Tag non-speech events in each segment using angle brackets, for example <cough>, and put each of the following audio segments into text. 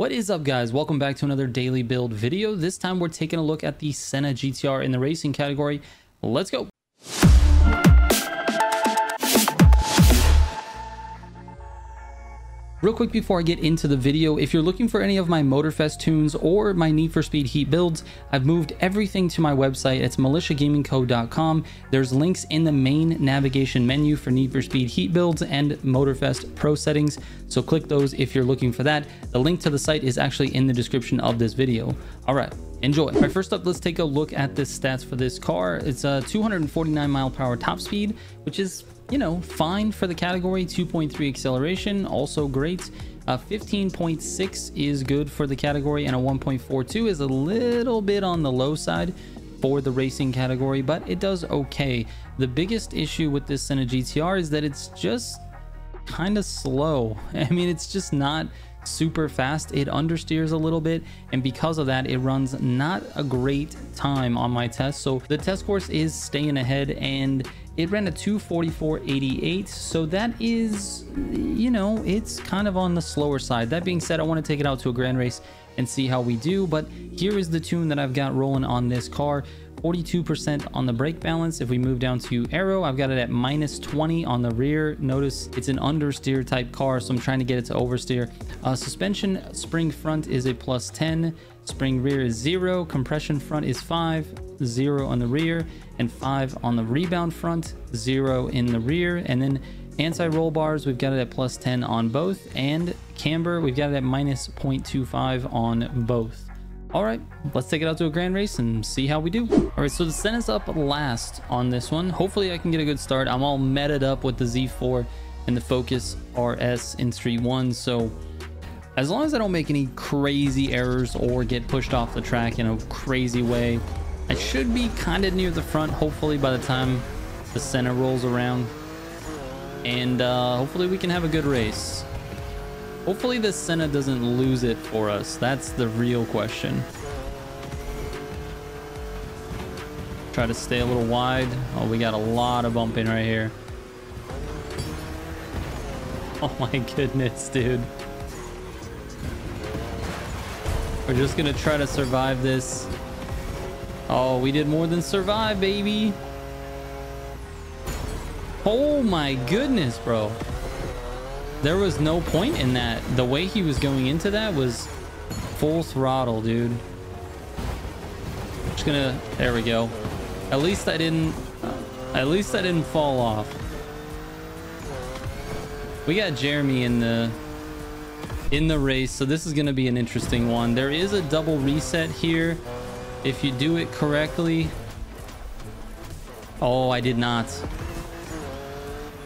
What is up guys? Welcome back to another daily build video. This time we're taking a look at the Senna GTR in the racing category. Let's go. Real quick before I get into the video, if you're looking for any of my Motorfest tunes or my Need for Speed Heat builds, I've moved everything to my website. It's militiagamingco.com. There's links in the main navigation menu for Need for Speed Heat builds and Motorfest Pro settings, so click those if you're looking for that. The link to the site is actually in the description of this video. All right, enjoy. All right, first up, let's take a look at the stats for this car. It's a 249 mile per hour top speed, which is you know, fine for the category. 2.3 acceleration, also great. Uh, 15.6 is good for the category, and a 1.42 is a little bit on the low side for the racing category, but it does okay. The biggest issue with this Senna GTR is that it's just kind of slow. <laughs> I mean, it's just not super fast. It understeers a little bit, and because of that, it runs not a great time on my test. So the test course is staying ahead, and it ran a 244.88, so that is, you know, it's kind of on the slower side. That being said, I want to take it out to a grand race and see how we do, but here is the tune that I've got rolling on this car. 42% on the brake balance. If we move down to aero, I've got it at minus 20 on the rear. Notice it's an understeer type car, so I'm trying to get it to oversteer. Uh, suspension spring front is a plus 10. Spring rear is 0. Compression front is 5. 0 on the rear. And 5 on the rebound front. 0 in the rear. And then anti-roll bars, we've got it at plus 10 on both. And camber, we've got it at minus 0.25 on both. All right, let's take it out to a grand race and see how we do. All right, so the Senna's up last on this one. Hopefully I can get a good start. I'm all meted up with the Z4 and the Focus RS in Street 1, so as long as I don't make any crazy errors or get pushed off the track in a crazy way, I should be kind of near the front, hopefully by the time the Senna rolls around. And uh, hopefully we can have a good race. Hopefully the Senna doesn't lose it for us. That's the real question. Try to stay a little wide. Oh, we got a lot of bumping right here. <laughs> Oh my goodness, dude. We're just gonna try to survive this. Oh, we did more than survive, baby. Oh my goodness, bro. There was no point in that. The way he was going into that was full throttle, dude. Just gonna, there we go. At least I didn't, at least I didn't fall off. We got Jeremy in the, in the race, so this is gonna be an interesting one. There is a double reset here. If you do it correctly. Oh, I did not.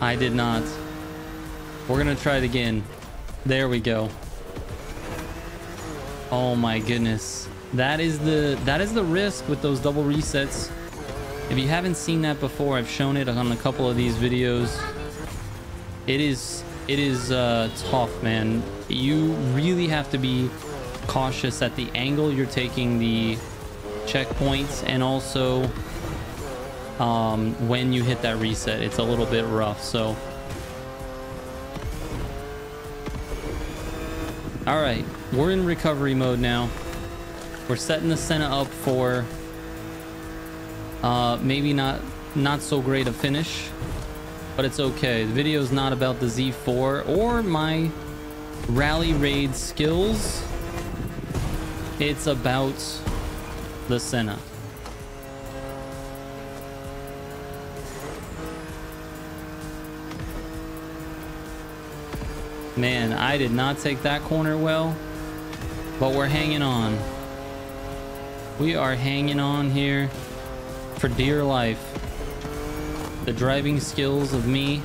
I did not. We're gonna try it again. There we go. Oh my goodness. That is the that is the risk with those double resets. If you haven't seen that before, I've shown it on a couple of these videos. It is it is uh, tough, man. You really have to be cautious at the angle you're taking the checkpoints and also um, when you hit that reset. It's a little bit rough, so All right, we're in recovery mode now. We're setting the Senna up for uh, maybe not not so great a finish, but it's okay. The video is not about the Z4 or my rally raid skills. It's about the Senna. Man, I did not take that corner well, but we're hanging on. We are hanging on here for dear life. The driving skills of me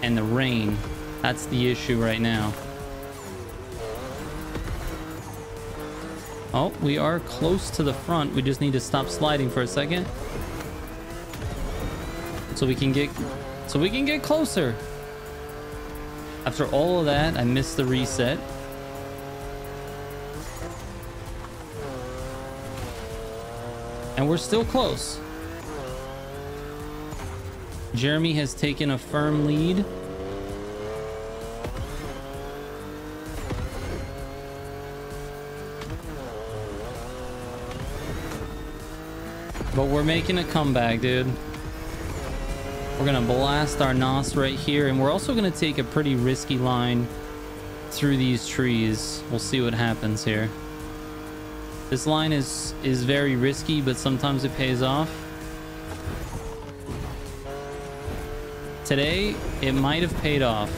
and the rain. That's the issue right now. Oh, we are close to the front. We just need to stop sliding for a second. So we can get so we can get closer. After all of that, I missed the reset. And we're still close. Jeremy has taken a firm lead. But we're making a comeback, dude. We're gonna blast our NOS right here, and we're also gonna take a pretty risky line through these trees. We'll see what happens here. This line is is very risky, but sometimes it pays off. Today, it might have paid off.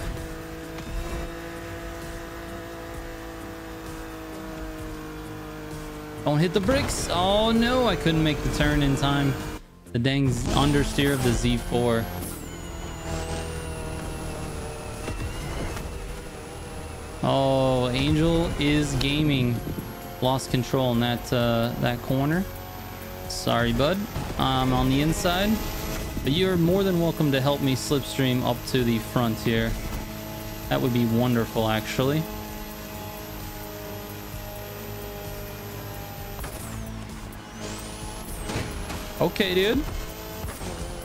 Don't hit the bricks. Oh no, I couldn't make the turn in time. The dang understeer of the Z4. Oh, Angel is gaming. Lost control in that uh, that corner. Sorry, bud. I'm on the inside. But you're more than welcome to help me slipstream up to the front here. That would be wonderful, actually. Okay, dude.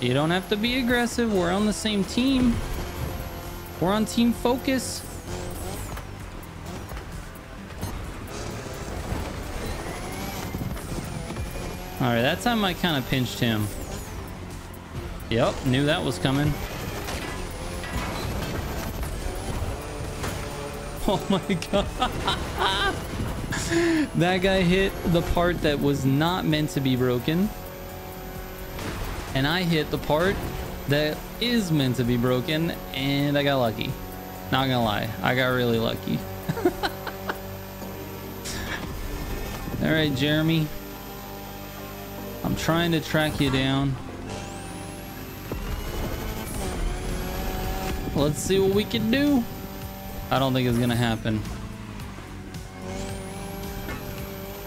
You don't have to be aggressive. We're on the same team. We're on team focus. All right, that time I kind of pinched him. Yep, knew that was coming. <laughs> Oh my god. <laughs> that guy hit the part that was not meant to be broken and I hit the part that is meant to be broken and I got lucky. Not gonna lie, I got really lucky. <laughs> All right, Jeremy. I'm trying to track you down. Let's see what we can do. I don't think it's gonna happen.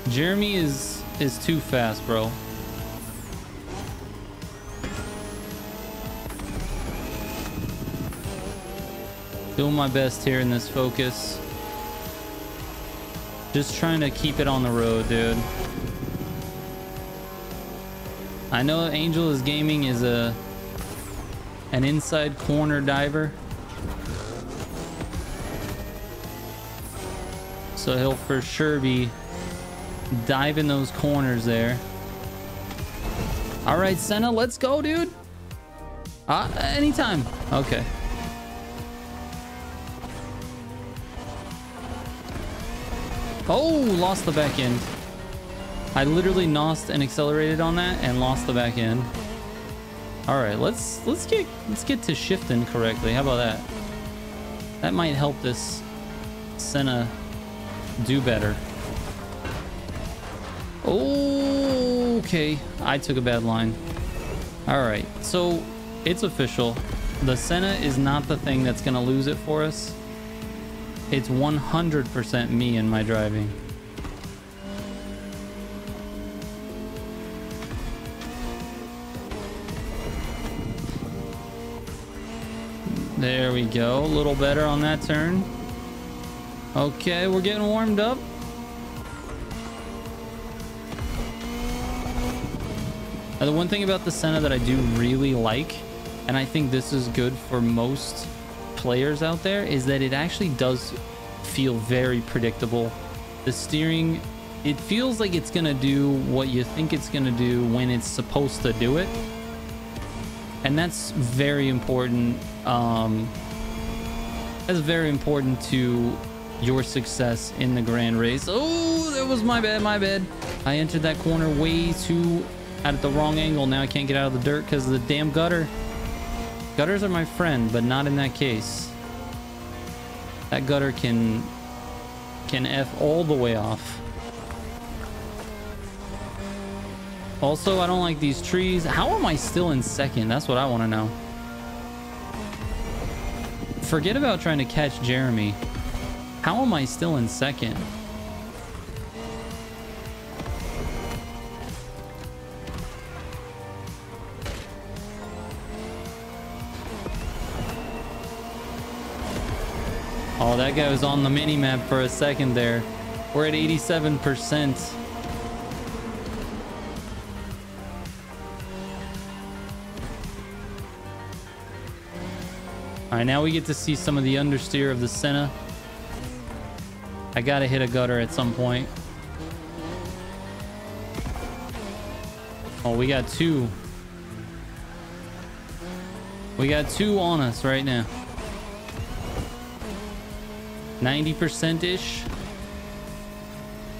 Jeremy is is too fast, bro. Doing my best here in this focus. Just trying to keep it on the road, dude. I know Angel is Gaming is a an inside corner diver. So he'll for sure be diving those corners there. All right, Senna, let's go, dude. Uh, anytime. Okay. Oh, lost the back end. I literally nosed and accelerated on that and lost the back end. All right, let's let's get let's get to shifting correctly. How about that? That might help this Senna do better. Okay, I took a bad line. All right, so it's official. The Senna is not the thing that's gonna lose it for us. It's 100% me and my driving. There we go. A little better on that turn. Okay, we're getting warmed up. Now, the one thing about the Senna that I do really like, and I think this is good for most players out there is that it actually does feel very predictable. The steering, it feels like it's going to do what you think it's going to do when it's supposed to do it. And that's very important. Um, that's very important to your success in the grand race. Oh, that was my bad, my bad. I entered that corner way too at the wrong angle. Now I can't get out of the dirt because of the damn gutter. Gutters are my friend, but not in that case. That gutter can can F all the way off. Also, I don't like these trees. How am I still in second? That's what I want to know. Forget about trying to catch Jeremy. How am I still in second? Oh, that guy was on the mini map for a second there. We're at 87%. All right, now we get to see some of the understeer of the Senna. I gotta hit a gutter at some point. Oh, we got two. We got two on us right now. 90%-ish.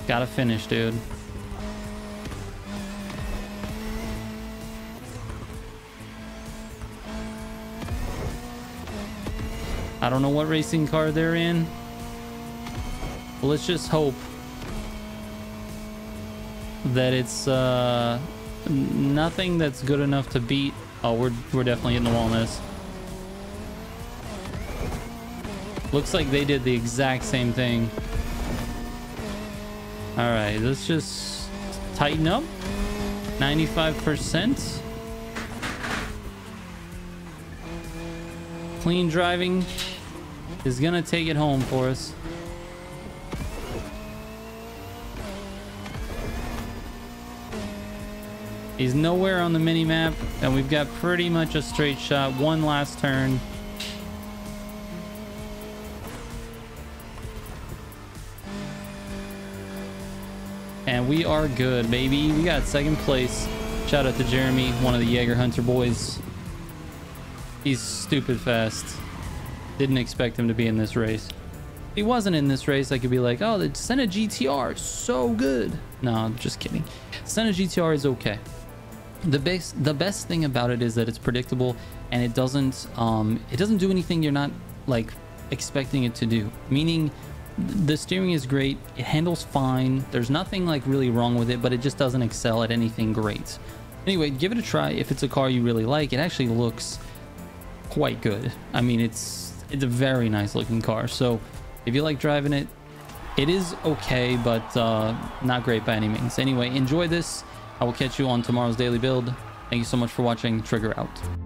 Gotta finish, dude. I don't know what racing car they're in. Let's just hope that it's uh, nothing that's good enough to beat. Oh, we're, we're definitely hitting the wall on this. Looks like they did the exact same thing. All right, let's just tighten up. 95%. Clean driving is gonna take it home for us. He's nowhere on the mini map, and we've got pretty much a straight shot. One last turn. And we are good, baby. We got second place. Shout out to Jeremy, one of the Jaeger Hunter boys. He's stupid fast. Didn't expect him to be in this race. If he wasn't in this race, I could be like, oh, the Senna GTR is so good. No, I'm just kidding. Senna GTR is okay. The best, the best thing about it is that it's predictable and it doesn't, um, it doesn't do anything you're not like expecting it to do. Meaning, the steering is great. It handles fine. There's nothing like really wrong with it, but it just doesn't excel at anything great. Anyway, give it a try. If it's a car you really like, it actually looks quite good. I mean, it's it's a very nice looking car. So if you like driving it, it is okay, but uh, not great by any means. Anyway, enjoy this. I will catch you on tomorrow's daily build. Thank you so much for watching. Trigger out.